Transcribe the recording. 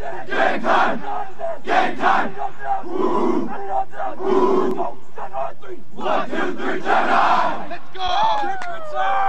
Game time! Game time! Woo! Woo! One, two, three, Jedi! Let's go!